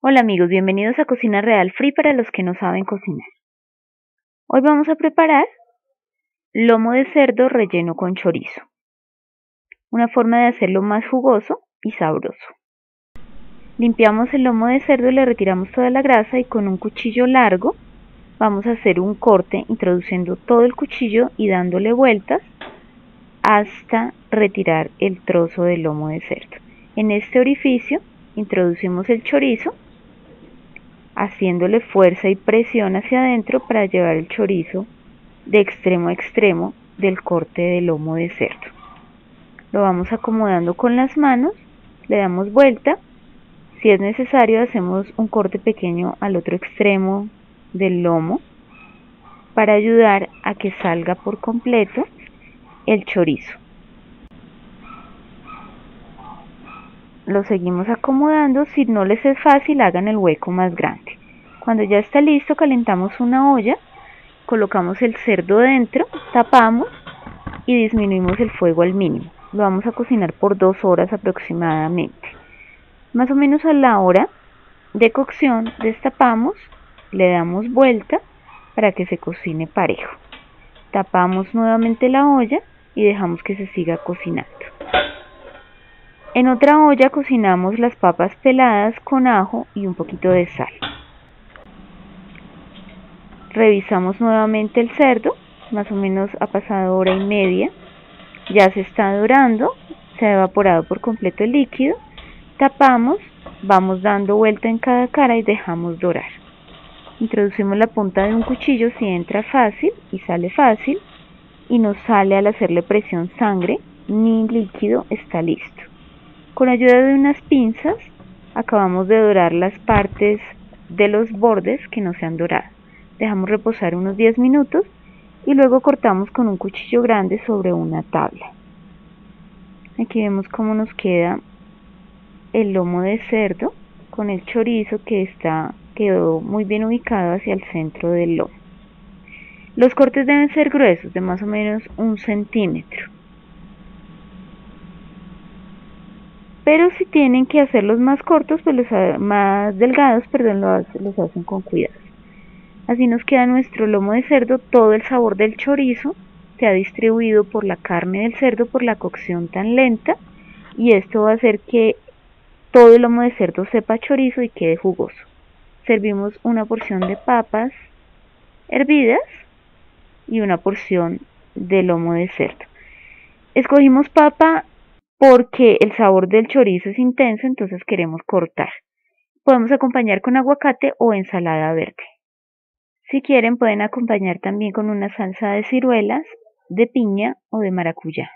Hola amigos, bienvenidos a Cocina Real Free para los que no saben cocinar. Hoy vamos a preparar lomo de cerdo relleno con chorizo. Una forma de hacerlo más jugoso y sabroso. Limpiamos el lomo de cerdo, le retiramos toda la grasa y con un cuchillo largo vamos a hacer un corte introduciendo todo el cuchillo y dándole vueltas hasta retirar el trozo de lomo de cerdo. En este orificio introducimos el chorizo haciéndole fuerza y presión hacia adentro para llevar el chorizo de extremo a extremo del corte de lomo de cerdo. Lo vamos acomodando con las manos, le damos vuelta, si es necesario hacemos un corte pequeño al otro extremo del lomo para ayudar a que salga por completo el chorizo. Lo seguimos acomodando, si no les es fácil hagan el hueco más grande. Cuando ya está listo calentamos una olla, colocamos el cerdo dentro, tapamos y disminuimos el fuego al mínimo. Lo vamos a cocinar por dos horas aproximadamente. Más o menos a la hora de cocción destapamos, le damos vuelta para que se cocine parejo. Tapamos nuevamente la olla y dejamos que se siga cocinando. En otra olla cocinamos las papas peladas con ajo y un poquito de sal. Revisamos nuevamente el cerdo, más o menos ha pasado hora y media. Ya se está dorando, se ha evaporado por completo el líquido. Tapamos, vamos dando vuelta en cada cara y dejamos dorar. Introducimos la punta de un cuchillo si entra fácil y sale fácil y nos sale al hacerle presión sangre ni líquido está listo. Con ayuda de unas pinzas acabamos de dorar las partes de los bordes que no se han dorado. Dejamos reposar unos 10 minutos y luego cortamos con un cuchillo grande sobre una tabla. Aquí vemos cómo nos queda el lomo de cerdo con el chorizo que está quedó muy bien ubicado hacia el centro del lomo. Los cortes deben ser gruesos, de más o menos un centímetro. pero si tienen que hacerlos más cortos, pues más delgados, perdón, los hacen con cuidado. Así nos queda nuestro lomo de cerdo, todo el sabor del chorizo se ha distribuido por la carne del cerdo por la cocción tan lenta y esto va a hacer que todo el lomo de cerdo sepa chorizo y quede jugoso. Servimos una porción de papas hervidas y una porción de lomo de cerdo. Escogimos papa porque el sabor del chorizo es intenso, entonces queremos cortar. Podemos acompañar con aguacate o ensalada verde. Si quieren pueden acompañar también con una salsa de ciruelas, de piña o de maracuyá.